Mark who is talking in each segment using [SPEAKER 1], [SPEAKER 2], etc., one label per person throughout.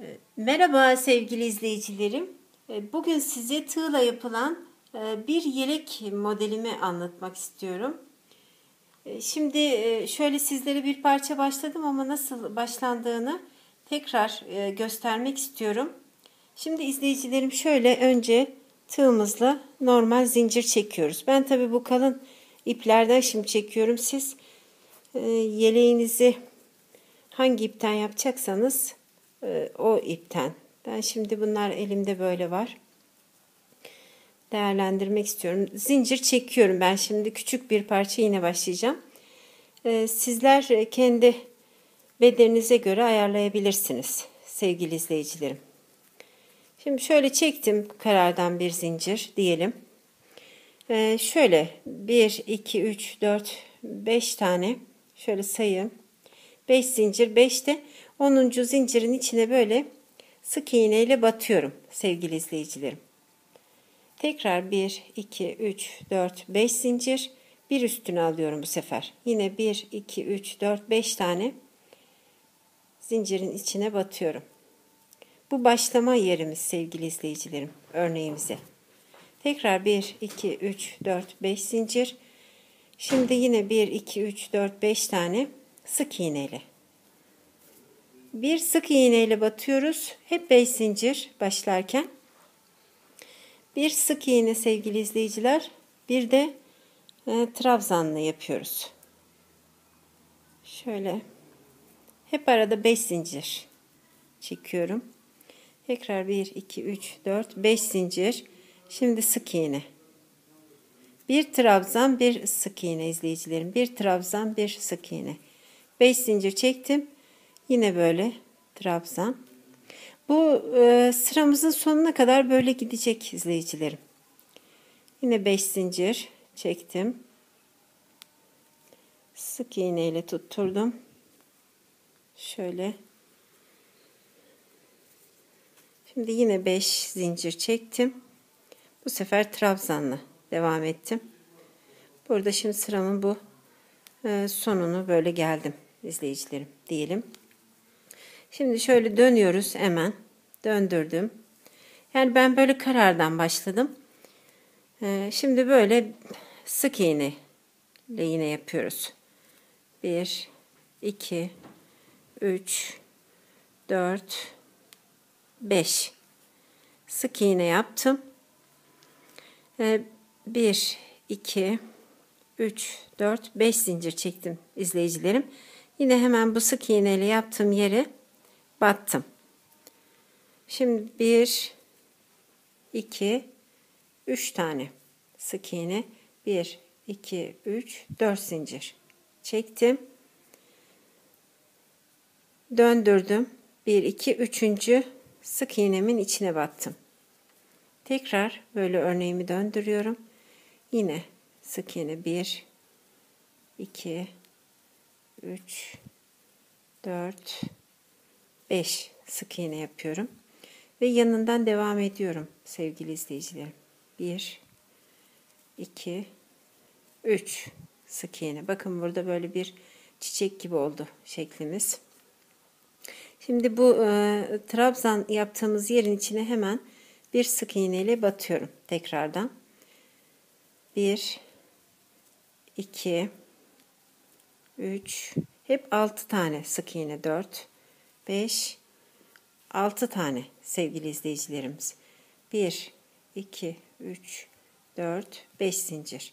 [SPEAKER 1] Ee, Merhaba sevgili izleyicilerim. Ee, Bugün size tığla yapılan e, bir yelek modelimi anlatmak istiyorum. Ee, Şimdi e, şöyle sizlere bir parça başladım ama nasıl başlandığını tekrar e, göstermek istiyorum. Şimdi izleyicilerim şöyle önce tığımızla normal zincir çekiyoruz. Ben tabi bu kalın iplerden şimdi çekiyorum. Siz yeleğinizi hangi ipten yapacaksanız e, o ipten. Ben şimdi bunlar elimde böyle var. Değerlendirmek istiyorum. Zincir çekiyorum. Ben şimdi küçük bir parça yine başlayacağım. E, sizler kendi bedeninize göre ayarlayabilirsiniz sevgili izleyicilerim. Şimdi şöyle çektim karardan bir zincir diyelim. Ee, şöyle 1, 2, 3, 4, 5 tane şöyle sayayım. 5 zincir 5 de 10. zincirin içine böyle sık iğne ile batıyorum sevgili izleyicilerim. Tekrar 1, 2, 3, 4, 5 zincir. Bir üstüne alıyorum bu sefer. Yine 1, 2, 3, 4, 5 tane zincirin içine batıyorum. Bu başlama yerimiz sevgili izleyicilerim örneğimize. Tekrar 1, 2, 3, 4, 5 zincir. Şimdi yine 1, 2, 3, 4, 5 tane sık iğne ile bir sık iğne ile batıyoruz. Hep 5 zincir başlarken. Bir sık iğne sevgili izleyiciler. Bir de e, trabzanlı yapıyoruz. Şöyle hep arada 5 zincir çekiyorum. Tekrar 1 2 3 4 5 zincir. Şimdi sık iğne. Bir trabzan, bir sık iğne izleyicilerim. Bir trabzan, bir sık iğne. 5 zincir çektim. Yine böyle trabzan. Bu e, sıramızın sonuna kadar böyle gidecek izleyicilerim. Yine 5 zincir çektim. Sık iğne ile tutturdum. Şöyle. Şimdi yine 5 zincir çektim. Bu sefer trabzanla devam ettim. Burada şimdi sıramın bu e, sonunu böyle geldim izleyicilerim diyelim. Şimdi şöyle dönüyoruz hemen. Döndürdüm. Yani ben böyle karardan başladım. Ee, şimdi böyle sık iğne ile yine yapıyoruz. 1 2 3 4 5 sık iğne yaptım. 1 2 3 4 5 zincir çektim izleyicilerim. Yine hemen bu sık iğne ile yaptığım yere battım. Şimdi bir, iki, üç tane sık iğne. Bir, iki, üç, dört zincir çektim. Döndürdüm. Bir, iki, üçüncü sık iğnemin içine battım. Tekrar böyle örneğimi döndürüyorum. Yine sık iğne bir, iki, üç, dört. 5 sık iğne yapıyorum. Ve yanından devam ediyorum sevgili izleyicilerim. 1 2 3 sık iğne. Bakın burada böyle bir çiçek gibi oldu şeklimiz. Şimdi bu e, trabzan yaptığımız yerin içine hemen bir sık iğne ile batıyorum tekrardan. 1 2 3 hep 6 tane sık iğne 4 5, 6 tane sevgili izleyicilerimiz. 1, 2, 3, 4, 5 zincir.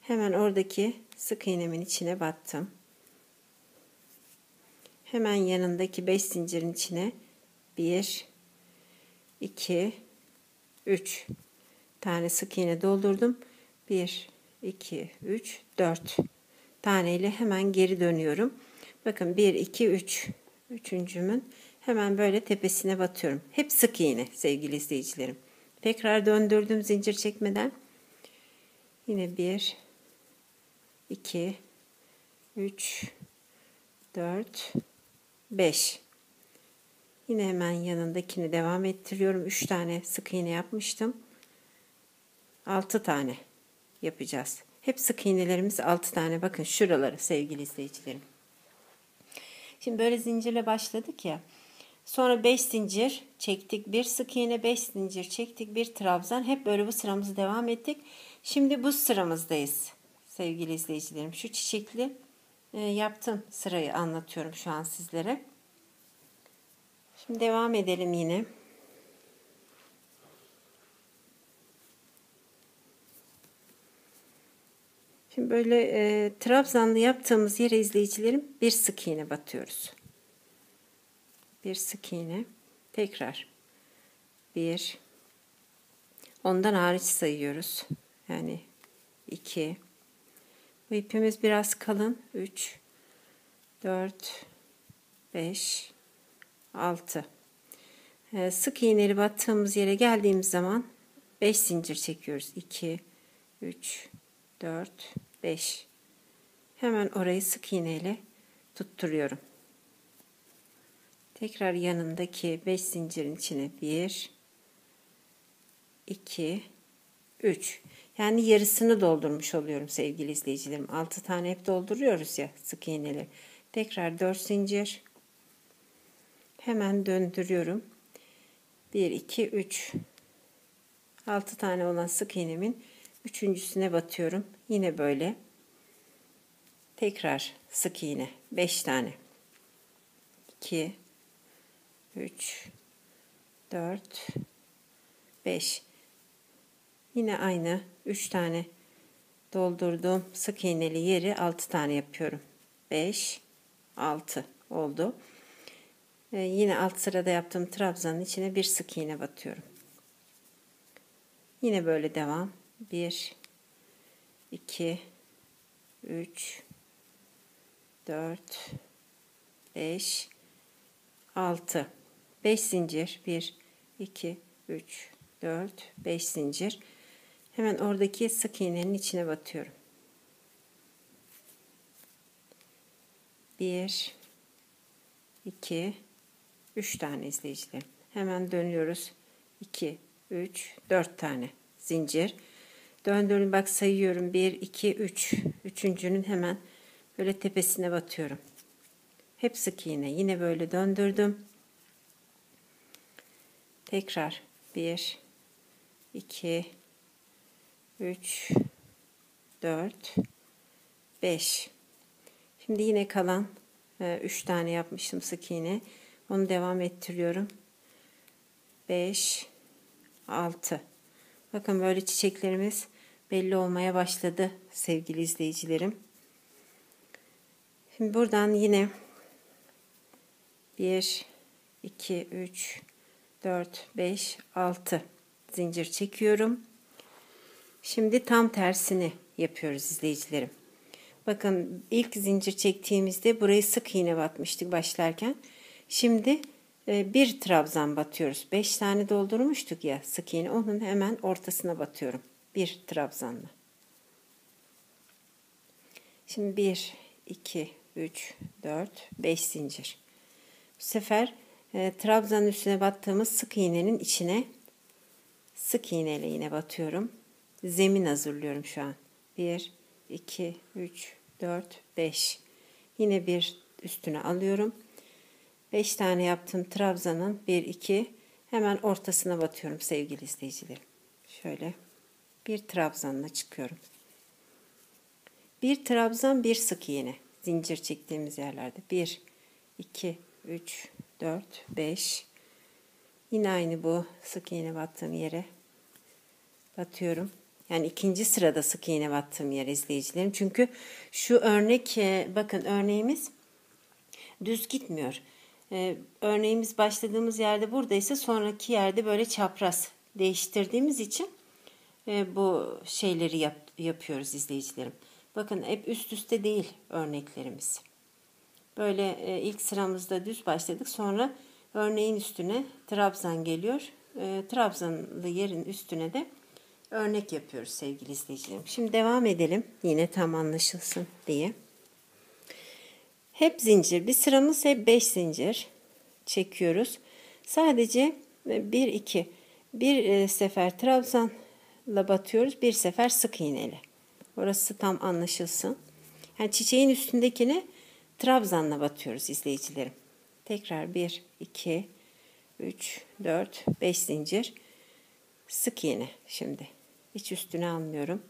[SPEAKER 1] Hemen oradaki sık iğnemin içine battım. Hemen yanındaki 5 zincirin içine 1, 2, 3 tane sık iğne doldurdum. 1, 2, 3, 4 tane ile hemen geri dönüyorum. Bakın 1, 2, 3 Üçüncümün hemen böyle tepesine batıyorum. Hep sık iğne sevgili izleyicilerim. Tekrar döndürdüm zincir çekmeden. Yine bir, iki, üç, dört, beş. Yine hemen yanındakini devam ettiriyorum. Üç tane sık iğne yapmıştım. Altı tane yapacağız. Hep sık iğnelerimiz altı tane. Bakın şuraları sevgili izleyicilerim. Şimdi böyle zincirle başladık ya. Sonra 5 zincir çektik. Bir sık iğne 5 zincir çektik. Bir trabzan. Hep böyle bu sıramızı devam ettik. Şimdi bu sıramızdayız sevgili izleyicilerim. Şu çiçekli e, yaptığım sırayı anlatıyorum şu an sizlere. Şimdi devam edelim yine. Şimdi böyle e, trabzanlı yaptığımız yere izleyicilerim bir sık iğne batıyoruz. Bir sık iğne. Tekrar. Bir. Ondan hariç sayıyoruz. Yani iki. Bu ipimiz biraz kalın. Üç. Dört. Beş. Altı. E, sık iğneli battığımız yere geldiğimiz zaman beş zincir çekiyoruz. İki. Üç. Dört. 5. Hemen orayı sık iğneyle tutturuyorum. Tekrar yanındaki 5 zincirin içine 1 2 3 yani yarısını doldurmuş oluyorum sevgili izleyicilerim. 6 tane hep dolduruyoruz ya sık iğneleri. Tekrar 4 zincir. Hemen döndürüyorum. 1 2 3 6 tane olan sık iğnemin Üçüncüsüne batıyorum. Yine böyle. Tekrar sık iğne. 5 tane. 2 3 4 5 Yine aynı 3 tane doldurduğum sık iğneli yeri 6 tane yapıyorum. 5 6 oldu. Ee, yine alt sırada yaptığım trabzanın içine bir sık iğne batıyorum. Yine böyle devam. 1 2 3 4 5 6 5 zincir. 1 2 3 4 5 zincir. Hemen oradaki sık iğnenin içine batıyorum. 1 2 3 tane izleyicilerim. Hemen dönüyoruz. 2 3 4 tane zincir Döndürün bak sayıyorum. 1, 2, 3. Üçüncünün hemen böyle tepesine batıyorum. Hep sık iğne. Yine böyle döndürdüm. Tekrar 1, 2, 3, 4, 5. Şimdi yine kalan 3 e, tane yapmıştım sık iğne. Onu devam ettiriyorum. 5, 6. Bakın böyle çiçeklerimiz belli olmaya başladı sevgili izleyicilerim. Şimdi buradan yine 1, 2, 3, 4, 5, 6 zincir çekiyorum. Şimdi tam tersini yapıyoruz izleyicilerim. Bakın ilk zincir çektiğimizde burayı sık iğne batmıştık başlarken. Şimdi e, bir trabzan batıyoruz. 5 tane doldurmuştuk ya sık iğne. Onun hemen ortasına batıyorum bir trabzanla. Şimdi 1, 2, 3, 4, 5 zincir. Bu sefer e, trabzanın üstüne battığımız sık iğnenin içine sık iğneyle yine batıyorum. Zemin hazırlıyorum şu an. 1, 2, 3, 4, 5. Yine bir üstüne alıyorum. 5 tane yaptım trabzanın 1, 2 hemen ortasına batıyorum sevgili izleyicilerim. Şöyle bir trabzanla çıkıyorum. Bir trabzan bir sık iğne zincir çektiğimiz yerlerde 1 2 3 4 5 yine aynı bu sık iğne battığım yere batıyorum. Yani ikinci sırada sık iğne battığım yer izleyicilerim. Çünkü şu örnek e, bakın örneğimiz düz gitmiyor. Ee, örneğimiz başladığımız yerde buradaysa sonraki yerde böyle çapraz değiştirdiğimiz için e, bu şeyleri yap, yapıyoruz izleyicilerim. Bakın hep üst üste değil örneklerimiz. Böyle e, ilk sıramızda düz başladık. Sonra örneğin üstüne trabzan geliyor. E, trabzanlı yerin üstüne de örnek yapıyoruz sevgili izleyicilerim. Şimdi devam edelim. Yine tam anlaşılsın diye. Hep zincir. Bir sıramız hep 5 zincir çekiyoruz. Sadece 1 2 bir e, sefer trabzan batıyoruz. Bir sefer sık iğneyle. Orası tam anlaşılsın. Yani çiçeğin üstündekini trabzanla batıyoruz izleyicilerim. Tekrar 1, 2, 3, 4, 5 zincir. Sık iğne şimdi. Hiç üstüne almıyorum.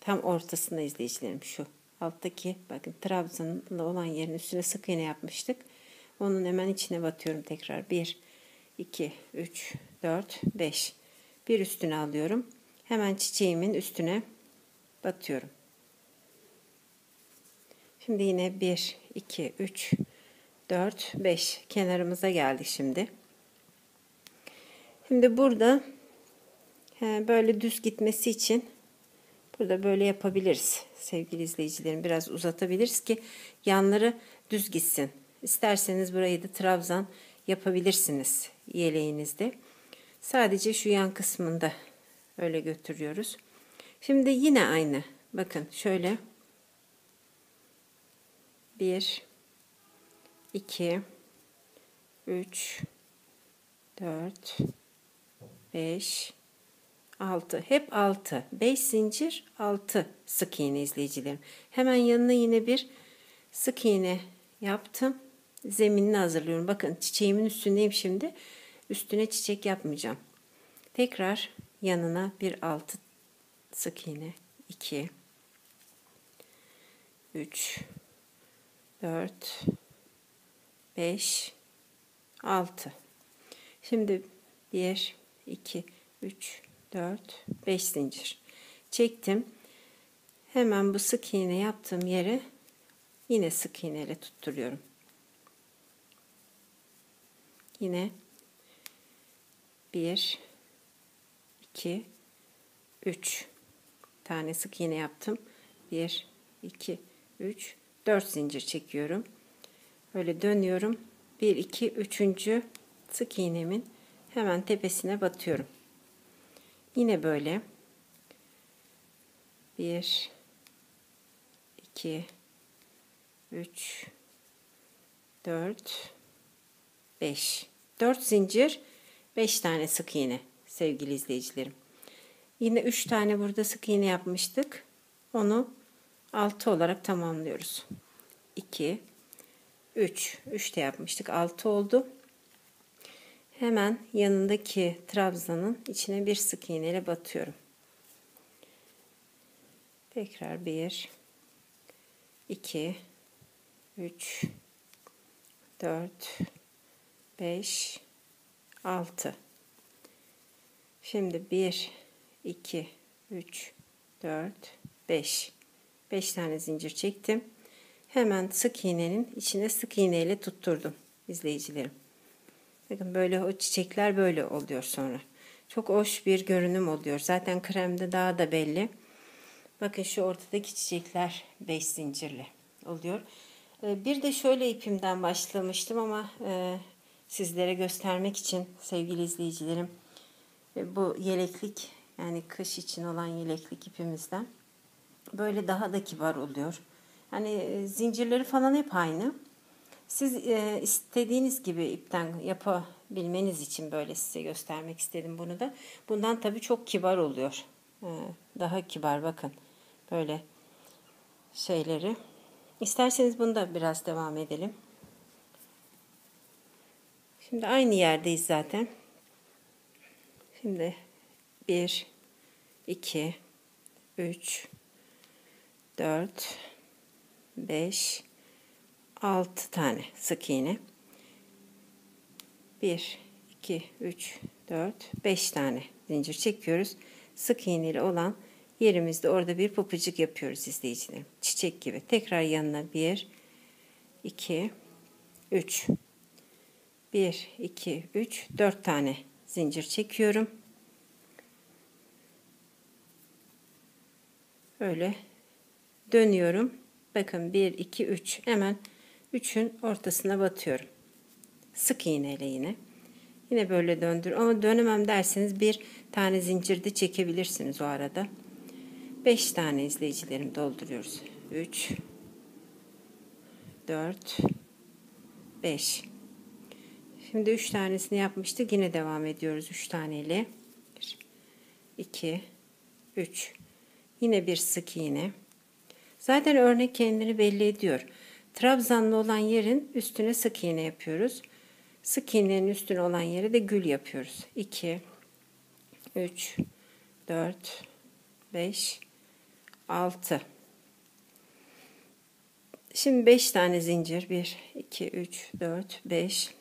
[SPEAKER 1] Tam ortasında izleyicilerim şu. Alttaki bakın trabzanlı olan yerin üstüne sık iğne yapmıştık. Onun hemen içine batıyorum tekrar. 1, 2, 3, 4, 5. Bir üstüne alıyorum. Hemen çiçeğimin üstüne batıyorum. Şimdi yine 1, 2, 3, 4, 5 kenarımıza geldik şimdi. Şimdi burada böyle düz gitmesi için burada böyle yapabiliriz sevgili izleyicilerim. Biraz uzatabiliriz ki yanları düz gitsin. İsterseniz burayı da trabzan yapabilirsiniz yeleğinizde. Sadece şu yan kısmında öyle götürüyoruz. Şimdi yine aynı. Bakın şöyle. 1 2 3 4 5 6 hep 6 5 zincir 6 sık iğne izleyicilerim. Hemen yanına yine bir sık iğne yaptım. Zeminini hazırlıyorum. Bakın çiçeğimin üstündeyim şimdi üstüne çiçek yapmayacağım. Tekrar yanına bir 6 sık iğne. 2 3 4 5 6 şimdi 1 2 3 4 5 zincir. Çektim. Hemen bu sık iğne yaptığım yere yine sık iğne ile tutturuyorum. Yine 1 2 3 tane sık iğne yaptım 1 2 3 4 zincir çekiyorum Böyle dönüyorum. 1 2 3. sık iğnemin hemen tepesine batıyorum. Yine böyle 1 2 3 4 5 4 zincir 5 tane sık iğne sevgili izleyicilerim. Yine 3 tane burada sık iğne yapmıştık. Onu 6 olarak tamamlıyoruz. 2 3. 3 de yapmıştık. 6 oldu. Hemen yanındaki trabzanın içine bir sık iğne ile batıyorum. Tekrar 1 2 3 4 5 6 Şimdi 1 2 3 4 5 5 tane zincir çektim. Hemen sık iğnenin içine sık iğneyle tutturdum izleyicilerim. Bakın böyle o çiçekler böyle oluyor sonra. Çok hoş bir görünüm oluyor. Zaten kremde daha da belli. Bakın şu ortadaki çiçekler 5 zincirli oluyor. Ee, bir de şöyle ipimden başlamıştım ama e, sizlere göstermek için sevgili izleyicilerim bu yeleklik yani kış için olan yeleklik ipimizden böyle daha da kibar oluyor. Hani e, zincirleri falan hep aynı. Siz e, istediğiniz gibi ipten yapabilmeniz için böyle size göstermek istedim bunu da. Bundan tabii çok kibar oluyor. E, daha kibar bakın. Böyle şeyleri. İsterseniz bunu da biraz devam edelim. Şimdi aynı yerdeyiz zaten. Şimdi 1 2 3 4 5 6 tane sık iğne. 1 2 3 4 5 tane zincir çekiyoruz. Sık iğneli olan yerimizde orada bir popucuk yapıyoruz izleyicilerim. Çiçek gibi. Tekrar yanına 1 2 3 1 2 3 4 tane zincir çekiyorum böyle dönüyorum Bakın 1, 2, 3 hemen 3'ün ortasına batıyorum. Sık iğneyle yine. Yine böyle döndür. Ama dönemem derseniz bir tane zincirde çekebilirsiniz o arada. 5 tane izleyicilerim dolduruyoruz. 3 4 5 Şimdi 3 tanesini yapmıştık. Yine devam ediyoruz 3 taneyle. 1 2 3 Yine bir sık iğne. Zaten örnek kendini belli ediyor. Trabzanlı olan yerin üstüne sık iğne yapıyoruz. Sık iğnenin üstüne olan yere de gül yapıyoruz. 2 3 4 5 6 Şimdi 5 tane zincir 1 2 3 4 5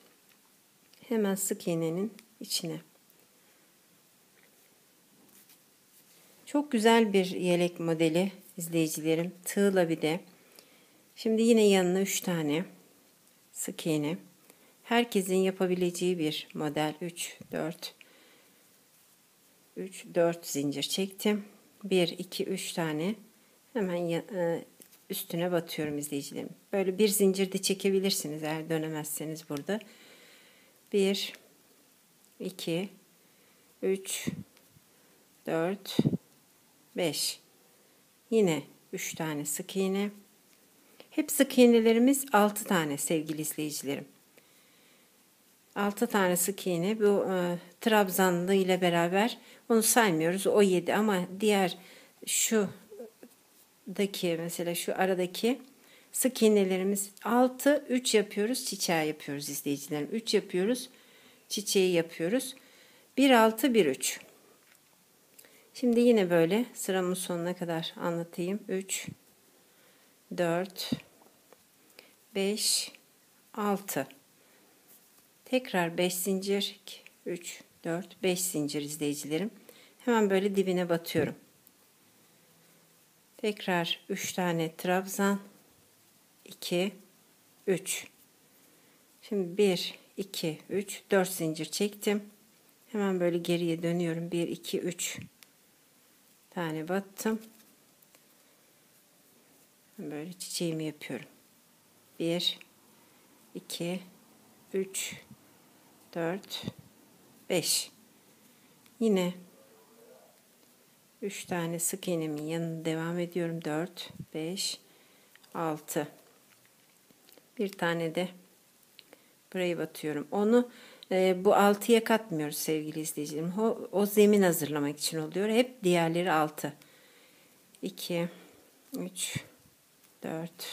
[SPEAKER 1] hemen sık iğnenin içine Çok güzel bir yelek modeli izleyicilerim. Tığla bir de. Şimdi yine yanına 3 tane sık iğne. Herkesin yapabileceği bir model. 3, 4, 3, 4 zincir çektim. 1, 2, 3 tane hemen e, üstüne batıyorum izleyicilerim. Böyle bir zincir de çekebilirsiniz eğer dönemezseniz burada. 1, 2, 3, 4, 5. Yine 3 tane sık iğne. Hep sık iğnelerimiz 6 tane sevgili izleyicilerim. 6 tane sık iğne bu e, trabzanlı ile beraber onu saymıyoruz o 7 ama diğer şu daki mesela şu aradaki sık iğnelerimiz. 6 3 yapıyoruz çiçeği yapıyoruz izleyicilerim. 3 yapıyoruz çiçeği yapıyoruz. 1 6 1 3 Şimdi yine böyle sıramın sonuna kadar anlatayım. 3 4 5 6 Tekrar 5 zincir. 3 4 5 zincir izleyicilerim. Hemen böyle dibine batıyorum. Tekrar 3 tane trabzan 2 3 Şimdi 1 2 3 4 zincir çektim. Hemen böyle geriye dönüyorum. 1 2 3 tane battım. Böyle çiçeğimi yapıyorum. 1 2 3 4 5 Yine 3 tane sık iğnemin yanına devam ediyorum. 4 5 6 Bir tane de burayı batıyorum. Onu e, bu 6'ya katmıyoruz sevgili izleyicilerim. O, o zemin hazırlamak için oluyor. Hep diğerleri 6. 2, 3, 4,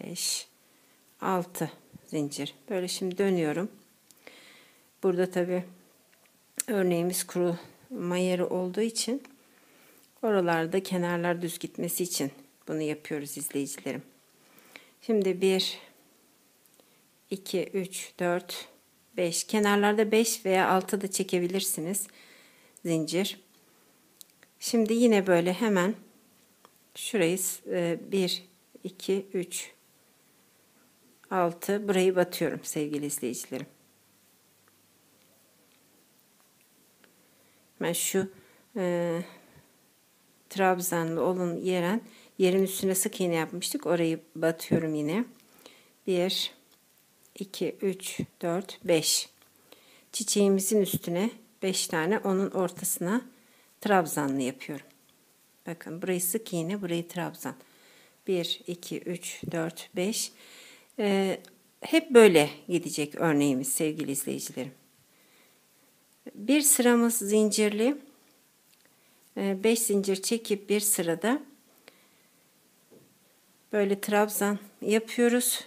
[SPEAKER 1] 5, 6 zincir. Böyle şimdi dönüyorum. Burada tabi örneğimiz kuru mayeri olduğu için oralarda kenarlar düz gitmesi için bunu yapıyoruz izleyicilerim. Şimdi bir 2, 3, 4, 5. Kenarlarda 5 veya 6 da çekebilirsiniz. Zincir. Şimdi yine böyle hemen şurayı 1, 2, 3, 6 burayı batıyorum sevgili izleyicilerim. Ben şu e, trabzanlı olun yeren yerin üstüne sık iğne yapmıştık. Orayı batıyorum yine. 1 2, 3, 4, 5. Çiçeğimizin üstüne 5 tane onun ortasına trabzanlı yapıyorum. Bakın burayı sık iğne, burayı trabzan. 1, 2, 3, 4, 5. Ee, hep böyle gidecek örneğimiz sevgili izleyicilerim. Bir sıramız zincirli. 5 ee, zincir çekip bir sırada böyle trabzan yapıyoruz.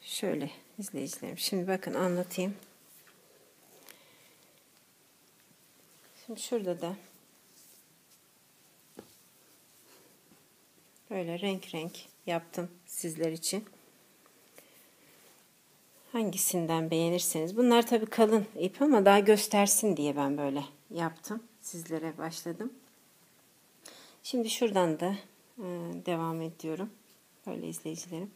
[SPEAKER 1] Şöyle izleyicilerim. Şimdi bakın anlatayım. Şimdi şurada da böyle renk renk yaptım sizler için. Hangisinden beğenirseniz. Bunlar tabii kalın ip ama daha göstersin diye ben böyle yaptım. Sizlere başladım. Şimdi şuradan da devam ediyorum. Böyle izleyicilerim.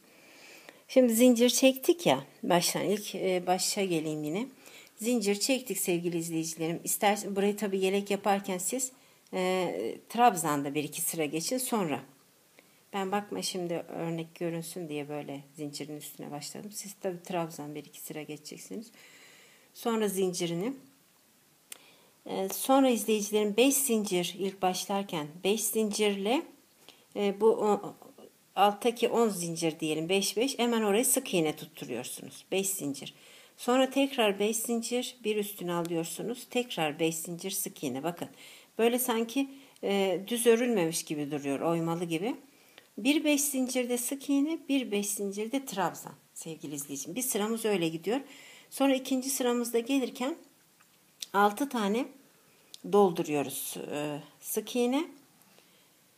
[SPEAKER 1] Şimdi zincir çektik ya. Baştan ilk e, başa geleyim yine. Zincir çektik sevgili izleyicilerim. İster burayı tabi yelek yaparken siz e, trabzanda bir iki sıra geçin sonra. Ben bakma şimdi örnek görünsün diye böyle zincirin üstüne başladım. Siz tabi trabzan bir iki sıra geçeceksiniz. Sonra zincirini e, sonra izleyicilerin 5 zincir ilk başlarken 5 zincirle e, bu alttaki 10 zincir diyelim 5 5 hemen oraya sık iğne tutturuyorsunuz 5 zincir sonra tekrar 5 zincir bir üstüne alıyorsunuz tekrar 5 zincir sık iğne bakın böyle sanki e, düz örülmemiş gibi duruyor oymalı gibi Bir beş zincirde sık iğne, bir beş zincirde trabzan sevgili izleyicim. Bir sıramız öyle gidiyor. Sonra ikinci sıramızda gelirken 6 tane dolduruyoruz e, sık iğne.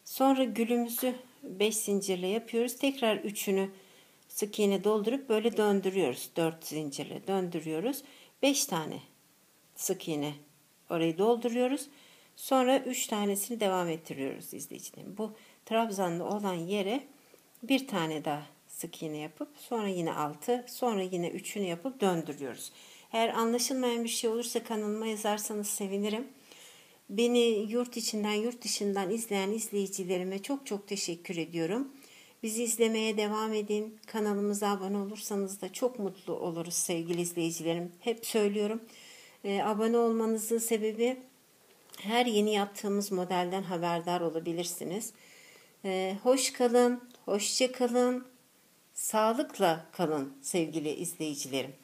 [SPEAKER 1] Sonra gülümüzü 5 zincirle yapıyoruz. Tekrar üçünü sık iğne doldurup böyle döndürüyoruz. 4 zincirle döndürüyoruz. 5 tane sık iğne orayı dolduruyoruz. Sonra 3 tanesini devam ettiriyoruz izleyicilerim. Bu trabzanlı olan yere bir tane daha sık iğne yapıp sonra yine 6 sonra yine 3'ünü yapıp döndürüyoruz. Eğer anlaşılmayan bir şey olursa kanalıma yazarsanız sevinirim. Beni yurt içinden yurt dışından izleyen izleyicilerime çok çok teşekkür ediyorum. Bizi izlemeye devam edin. Kanalımıza abone olursanız da çok mutlu oluruz sevgili izleyicilerim. Hep söylüyorum. E, abone olmanızın sebebi her yeni yaptığımız modelden haberdar olabilirsiniz. E, hoş kalın, hoşça kalın, sağlıkla kalın sevgili izleyicilerim.